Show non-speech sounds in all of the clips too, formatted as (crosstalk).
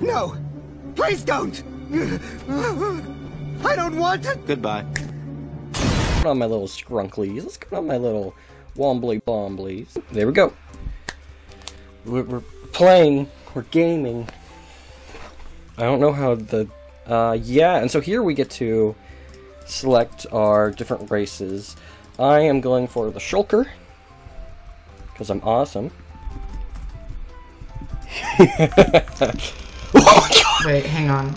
No! Please don't! I don't want to! Goodbye. Put on my little scrunklies. Let's put on my little wombly bomblies. There we go. We're, we're playing. We're gaming. I don't know how the... Uh, yeah, and so here we get to select our different races. I am going for the Shulker. Because I'm awesome. (laughs) Wait, hang on.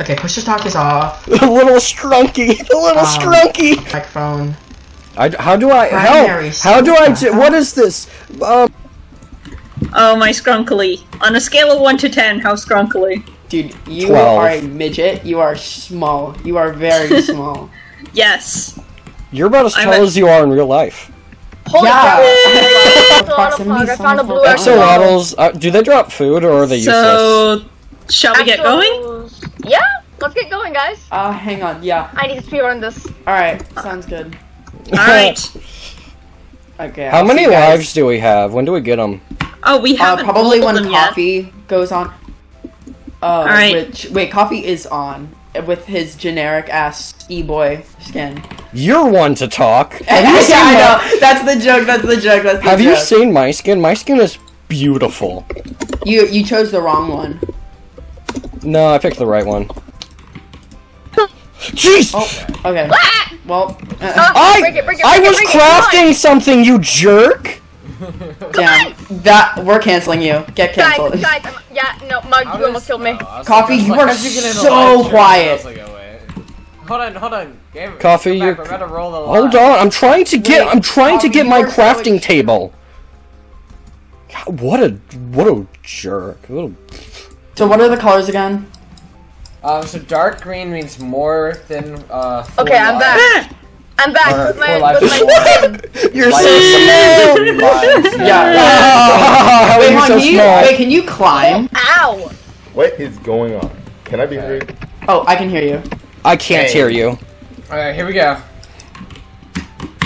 Okay, push to talk is off. (laughs) the little scrunky! The little Um, scrunky! Microphone. I, how do I... Primary How? How do I... do- What is this? Um... Oh, my scrunkly. On a scale of 1 to 10, how scrunkly? Dude, you Twelve. are a midget. You are small. You are very (laughs) small. Yes. You're about as tall a- as you are in real life. Holy Yeah. crap! Proximity I found a blue science. Axolotls, uh, do they drop food or are they useless? So, shall we get going? Yeah, let's get going, guys. Uh, hang on. Yeah. I need to speedrun this. Alright, sounds good. Alright. (laughs) Okay. How I'll many see you guys. lives do we have? When do we get them? Oh, we Uh, haven't probably when them yet. coffee goes on. Uh, Alright. Which wait, coffee is on with his generic ass e boy skin. You're one to talk. (laughs) Have yeah, you seen I my, know. That's the joke. That's the joke. That's the Have you seen my skin? My skin is beautiful. You you chose the wrong one. No, I picked the right one. (laughs) Jeez! Oh, okay. Well, uh, I break it, break it, I break it, was break it, crafting something, you jerk! (laughs) damn. That we're canceling you. Get Guys, canceled. guys, I'm, yeah, no, Mug, you almost killed me. Coffee, you are so quiet. Hold on, hold on. Game, Coffee, you're- We're about to roll the Hold on, I'm trying to get Wait, I'm trying to get my are so crafting table. God, What a what a jerk. What a- So what are the colors again? Um, so dark green means more than uh. Okay, I'm back. I'm back Alright, with my, with my. You're so small! Yeah. How Wait, are you hon, so can you, small? wait, can you climb? Ow! What is going on? Can I be heard? Oh, I can hear you. I can't Hey. hear you. Alright, here we go.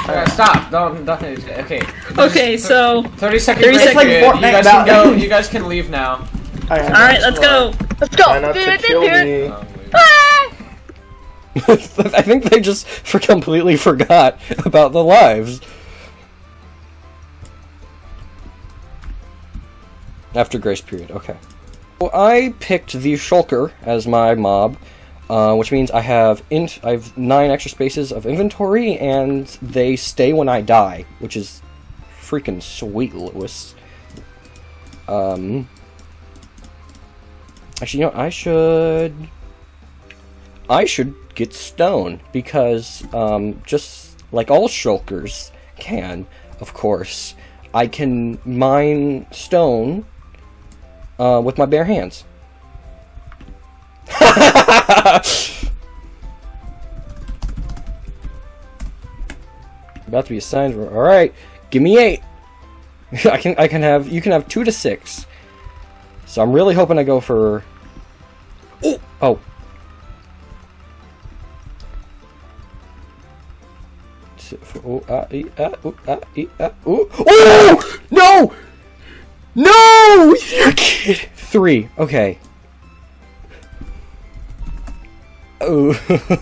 Alright, stop. Don't, don't. Okay. Okay, so, 30 second 30 seconds. like period. You guys can go. You guys can leave now. Alright. alright, let's go. Let's go! Try not to kill dude, me. (laughs) I think they just for completely forgot about the lives. After grace period, okay. Well, I picked the Shulker as my mob, uh, which means I have int. I have nine extra spaces of inventory, and they stay when I die, which is freaking sweet, Lewis. Um. Actually, you know, I should. I should get stone because um, just like all shulkers can, of course, I can mine stone uh, with my bare hands. (laughs) About to be assigned. All right, give me eight. (laughs) I can I can have you can have two to six. So I'm really hoping I go for. Oh, oh Oh, ooh. Oh! No! No! You're kidding. Three. Okay. Oh.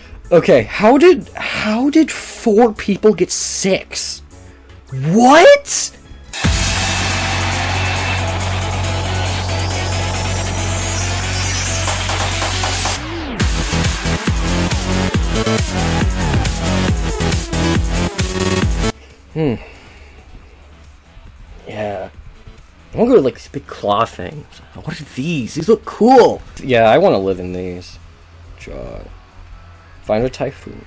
(laughs) okay. How did how did four people get six? What? Hmm. Yeah. I want to go like these big claw things. What are these? These look cool. Yeah, I want to live in these. God. Find a typhoon.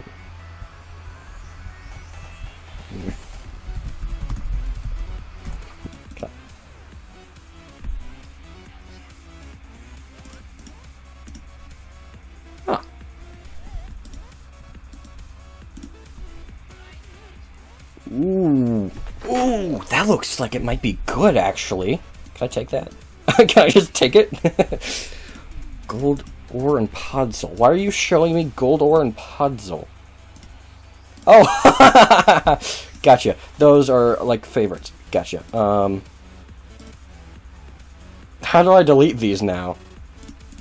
Ooh. Ooh, that looks like it might be good, actually. Can I take that? (laughs) Can I just take it? (laughs) gold ore and podzol. Why are you showing me gold ore and podzol? Oh! (laughs) gotcha. Those are, like, favorites. Gotcha. Um... how do I delete these now?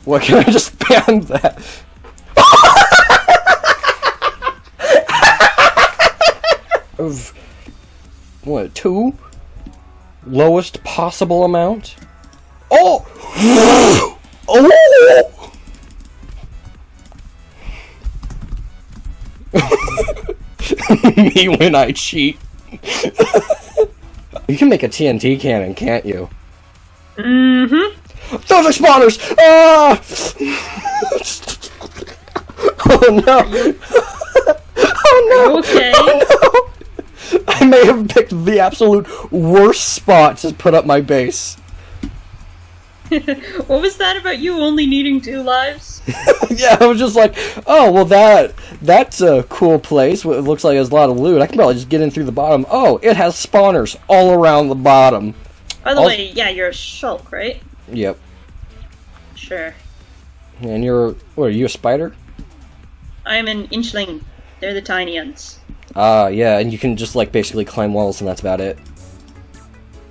What can I just ban that? Of what two? Lowest possible amount? Oh! (gasps) oh! (laughs) Me when I cheat. (laughs) you can make a TNT cannon, can't you? Mm-hmm. Those are spawners! Ah! (laughs) oh no! oh no! Okay. Oh no! I may have picked the absolute worst spot to put up my base. (laughs) what was that about you only needing two lives? (laughs) yeah, I was just like, oh well, that that's a cool place. It looks like there's a lot of loot. I can probably just get in through the bottom. Oh, it has spawners all around the bottom. By the I'll- way, yeah, you're a shulk, right? Yep. Sure. And you're what? Are you a spider? I'm an inchling. They're the tiny ones. Ah, yeah, and you can just like basically climb walls, and that's about it.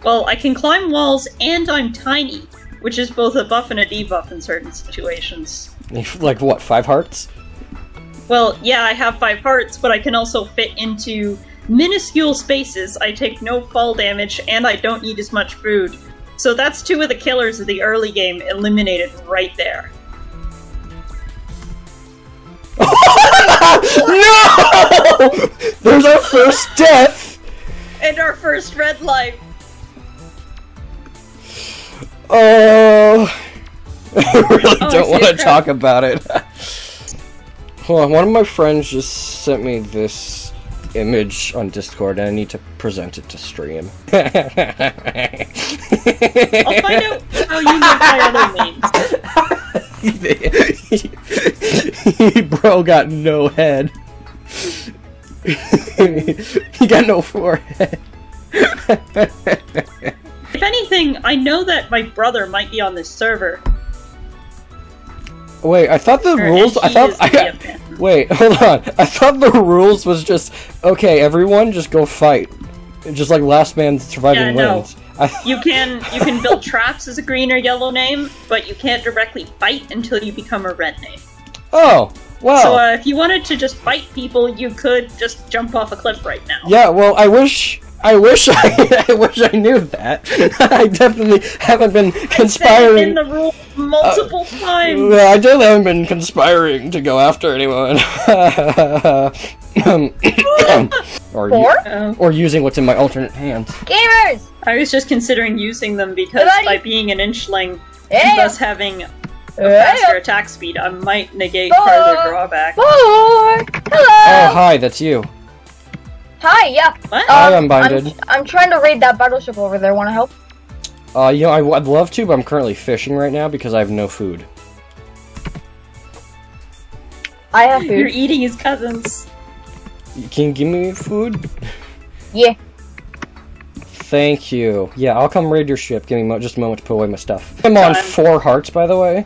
Well, I can climb walls and I'm tiny, which is both a buff and a debuff in certain situations. (laughs) like what? Five hearts? Well, yeah, I have five hearts, but I can also fit into minuscule spaces. I take no fall damage, and I don't need as much food. So that's two of the killers of the early game eliminated right there. No! There's our first death. And our first red life. Oh, (laughs) I really Oh, don't want to (laughs) talk about it. Hold on, one of my friends just sent me this image on Discord, and I need to present it to stream. I'll find out how you know my other names. (laughs) (laughs) He bro got no head. (laughs) he got no forehead. If anything, I know that my brother might be on this server. Wait, I thought the Or- rules. I thought. I, (laughs) wait, hold on. I thought the rules was just okay. Everyone, just go fight. Just like last man surviving Yeah, no. wins. (laughs) You can you can build traps as a green or yellow name, but you can't directly fight until you become a red name. oh well. So uh, if you wanted to just fight people, you could just jump off a cliff right now. yeah. Well, I wish. I wish (laughs) I. I wish I knew that. (laughs) I definitely haven't been conspiring. in the rule multiple times. Well, I definitely haven't been conspiring to go after anyone. (coughs) or, u- Four? Oh. or using what's in my alternate hand. Gamers! I was just considering using them because Everybody- by being an inchling Hey! and thus having a Hey! faster attack speed, I might negate Four! further drawback. Four! Oh, hi, that's you. Hi, yeah. What? Hi, Um, Unbinded. I'm, I'm trying to raid that battleship over there. Want to help? Uh, you know, I, would love to, but I'm currently fishing right now because I have no food. I have You're eating his cousins. Can you give me food? Yeah. Thank you. Yeah, I'll come raid your ship. Give me mo- just a moment to put away my stuff. I'm on four hearts, by the way.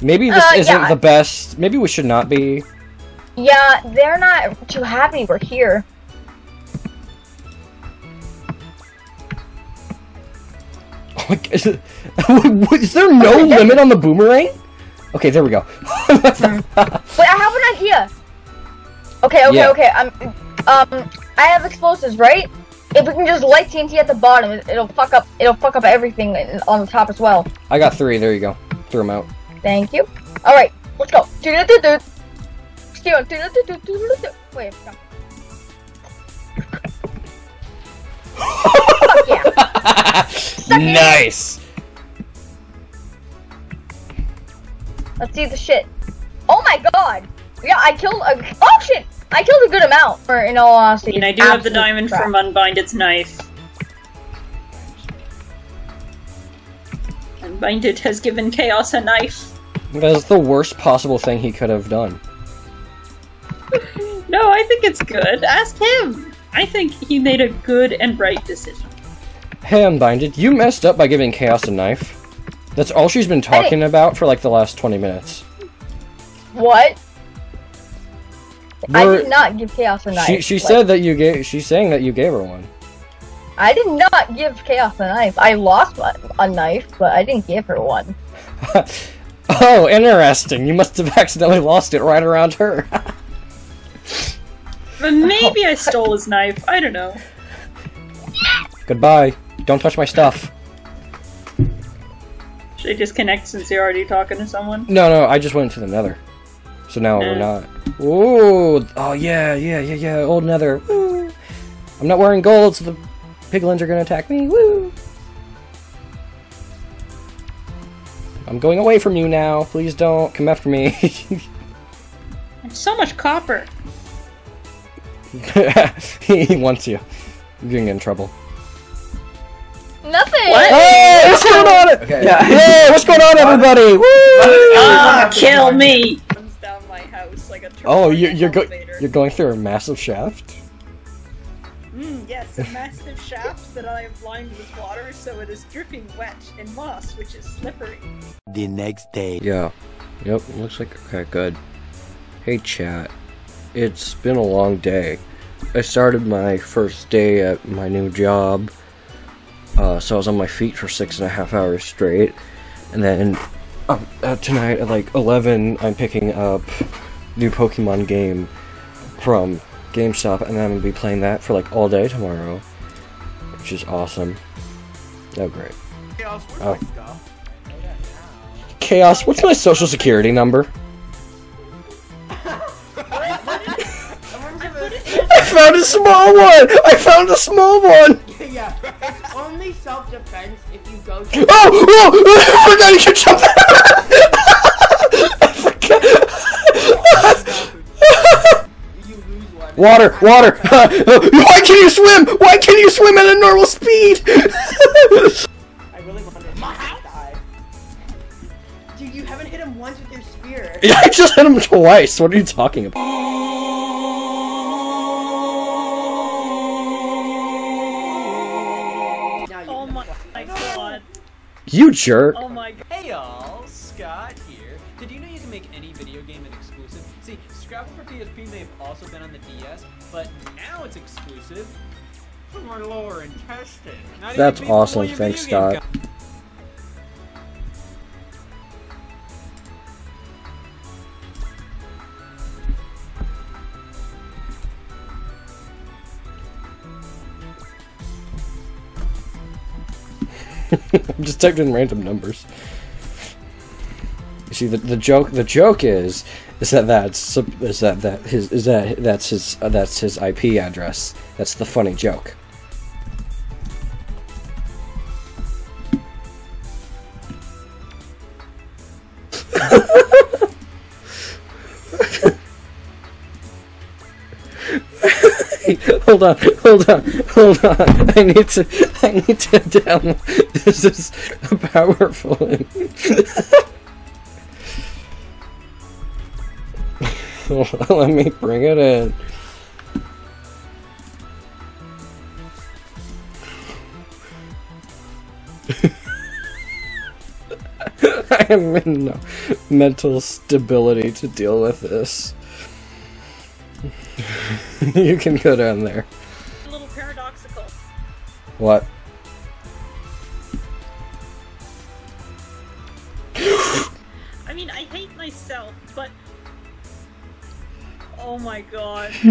Maybe this Uh, isn't yeah. the best. Maybe we should not be. Yeah, they're not too happy we're here. Is, it- (laughs) is there no limit on the boomerang? Okay, there we go. (laughs) Wait, I have an idea. Okay, okay, Yeah. okay. I'm, um, I have explosives, right? If we can just light TNT at the bottom, it- it'll fuck up. It'll fuck up everything on the top as well. I got three. There you go. Threw them out. Thank you. All right, let's go. Wait. (laughs) No. Fuck yeah. (laughs) nice. Let's see the shit. Oh my god. Yeah, I killed a. Oh shit. I killed a good amount. For in all honesty. And I do have the diamond crap. from It's knife. Unbinded has given Chaos a knife. That's the worst possible thing he could have done. (laughs) No, I think it's good. Ask him. I think he made a good and right decision. Hey, Unbinded, you messed up by giving Chaos a knife. That's all she's been talking about for like the last 20 minutes. What? I We're- did not give Chaos a knife. She, she Like, said that you gave. She's saying that you gave her one. I did not give Chaos a knife. I lost a a knife, but I didn't give her one. (laughs) oh, interesting. You must have accidentally lost it right around her. (laughs) But maybe I stole his knife. I don't know. Goodbye. Don't touch my stuff. Should I disconnect since you're already talking to someone? No, no, I just went to the nether. So now we're not. Ooh, oh yeah, yeah, yeah, yeah, old nether. Woo. I'm not wearing gold, so the piglins are gonna attack me. Woo! I'm going away from you now. Please don't come after me. (laughs) So much copper. (laughs) he wants you. You're gonna get in trouble. Nothing. Hey, what's going on? (laughs) Okay. Yeah. Hey, what's going on, everybody? Woo! Ah, kill me! Runs down my house like Oh, you're you're, go- you're going through a massive shaft. Mm, yes, a massive shaft that I have lined with water, so it is dripping wet and moss, which is slippery. The next day. Yeah. Yep. Looks like okay. Good. Hey, chat. It's been a long day. I started my first day at my new job. Uh, so I was on my feet for six and a half hours straight, and then um, uh, tonight at like eleven, I'm picking up new Pokemon game from GameStop, and then I'm gonna be playing that for like all day tomorrow, which is awesome. Oh great. Oh. Chaos, what's my social security number? (laughs) I found a small one! I found a small one! (laughs) yeah, it's only self-defense if you go (laughs) to oh, oh! Oh! I forgot you could jump (laughs) I forgot. you lose one. Water! Water! (laughs) Why can you swim? Why can you swim at a normal speed? I really wanted to die. Dude, you haven't hit him once with your spear. I just hit him twice. What are you talking about? (gasps) You jerk. Oh my god. Hey y'all, Scott here. Did you know you can make any video game an exclusive? See, Scrabble for PSP may have also been on the DS, but now it's exclusive for more lore and testing. That's awesome. Thanks, Scott. Co- (laughs) just typed in random numbers. You see, the, the joke the joke is is that that's is that that his is that that's his uh, that's his IP address. That's the funny joke. Hold on, hold on, hold on. I need to, I need to download. This is powerful. (laughs) Let me bring it in. (laughs) I am in no mental stability to deal with this. (laughs) (laughs) you can go down there. A little paradoxical. What? I mean, I hate myself, but. Oh my god. (laughs)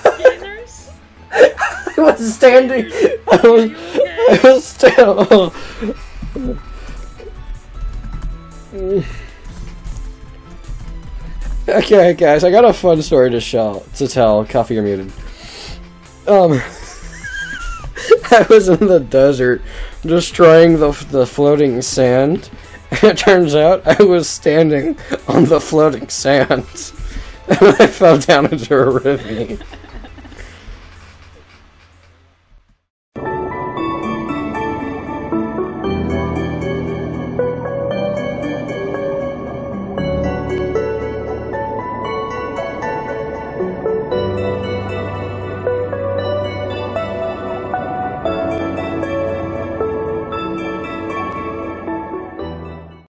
Scanners? I was standing. I was, you (laughs) I was still. Okay, guys, I got a fun story to tell. To tell. Coffee, you're muted. Um, (laughs) I was in the desert destroying the the floating sand. It turns out I was standing on the floating sand. (laughs) And I fell down into a ravine.